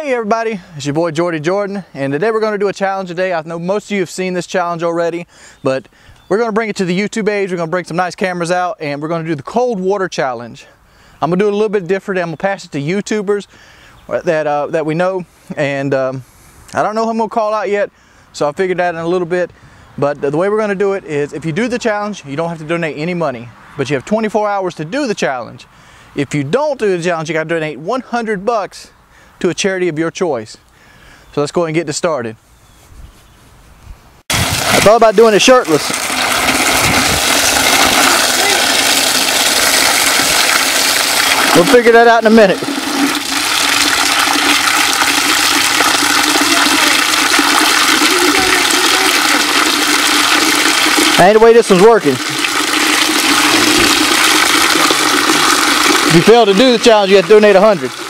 Hey everybody, it's your boy Jordie Jordan and today we're going to do a challenge today. I know most of you have seen this challenge already, but we're going to bring it to the YouTube age. We're going to bring some nice cameras out and we're going to do the cold water challenge. I'm going to do it a little bit different. I'm going to pass it to YouTubers that, uh, that we know and um, I don't know who I'm going to call out yet, so I'll figure that in a little bit. But the way we're going to do it is if you do the challenge, you don't have to donate any money, but you have 24 hours to do the challenge. If you don't do the challenge, you got to donate 100 bucks to a charity of your choice. So let's go ahead and get this started. I thought about doing it shirtless. We'll figure that out in a minute. ain't the way this one's working. If you fail to do the challenge, you have to donate 100.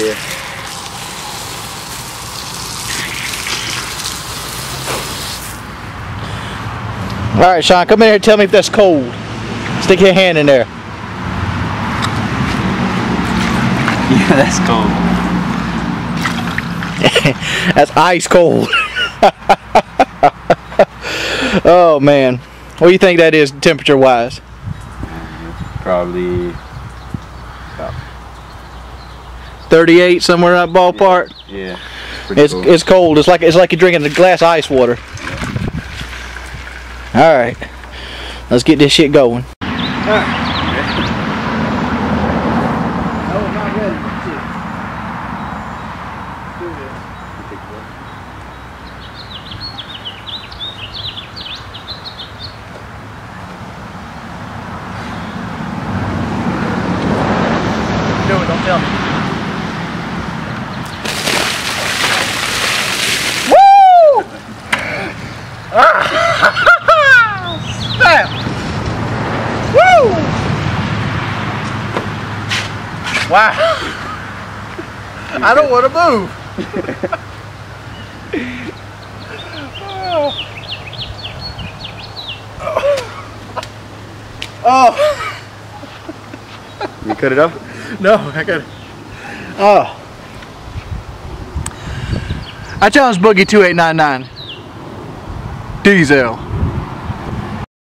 Yeah. All right, Sean, come in here and tell me if that's cold. Stick your hand in there. Yeah, that's cold. that's ice cold. oh man. What do you think that is temperature wise? Probably 38 somewhere in that ballpark. Yeah. yeah it's cool. it's cold. It's like it's like you're drinking a glass of ice water. All right. Let's get this shit going. All right. Don't tell me. Snap! Woo! Wow! I don't want to move. oh. oh. You cut it off? No, I got it. Oh. I challenge Boogie 2988. Diesel.